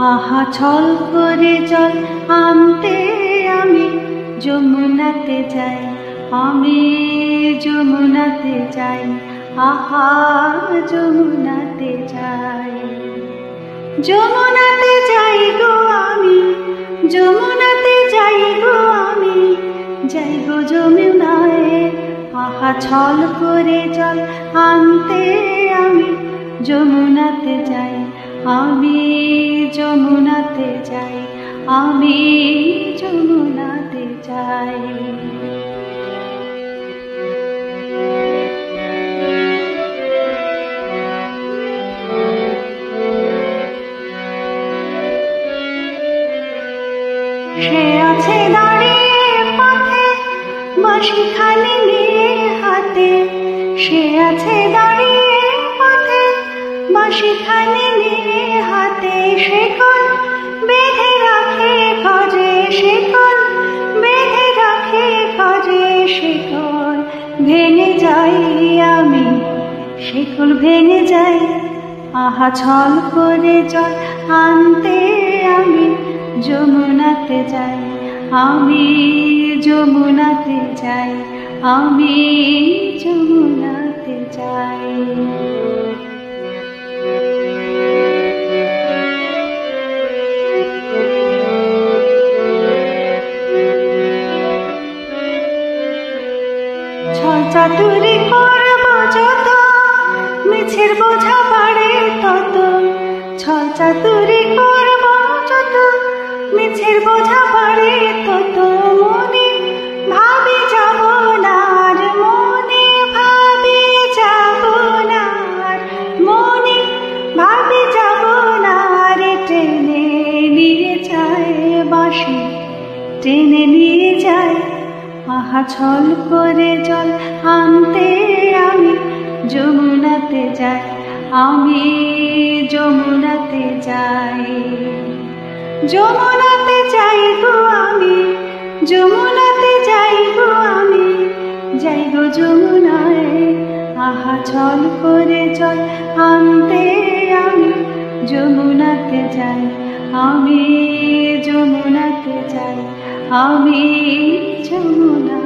আহা ছল করে জল, আনতে আমি যমুনাতে যাই, আমি যমুনাতে যাই, আহা যমুনাতে যাই। যমুনাতে যাই গো আমি, যমুনাতে যাই গো আমি, যাই গো যমুনায়। আহা ছল করে জল, আনতে আমি যমুনাতে যাই আমি যমুনাতে যাই, আমি যমুনাতে যাই। সে আছে দাঁড়িয়ে পথে, বাঁশি খালি নিয়ে হাতে সে আছে দাঁড়িয়ে বাঁশি খালি নিয়ে হাতে সে বেঁধে রাখে খজে সে বেঁধে রাখে খজে সে ভেঙে যাই আমি শিকল ভেঙে যাই, আহা ছল করে জল আনতে আমি যমুনাতে যাই, আমি যমুনাতে যাই, আমি যমুনাতে যাই। চাতুরি করব যত, মিছের বোঝা বাড়ে তত। ছল চাতুরি করব যত, মিছের বোঝা বাড়ে তত। মনে ভাবি যাব না, আর মনে ভাবি যাব না, আর মনে ভাবি যাব না টেনে নিয়ে যায় বাসি টেনে নিয়ে যায় আহা, ছল করে জল আনতে আমি যমুনাতে যাই, আমি যমুনাতে যাই। যমুনাতে যাই গো আমি, যমুনাতে যাই গো আমি, যাই গো যমুনায়। আহা, ছল করে জল আনতে আমি যমুনাতে যাই, আমি যমুনাতে যাই। আমি যমুনা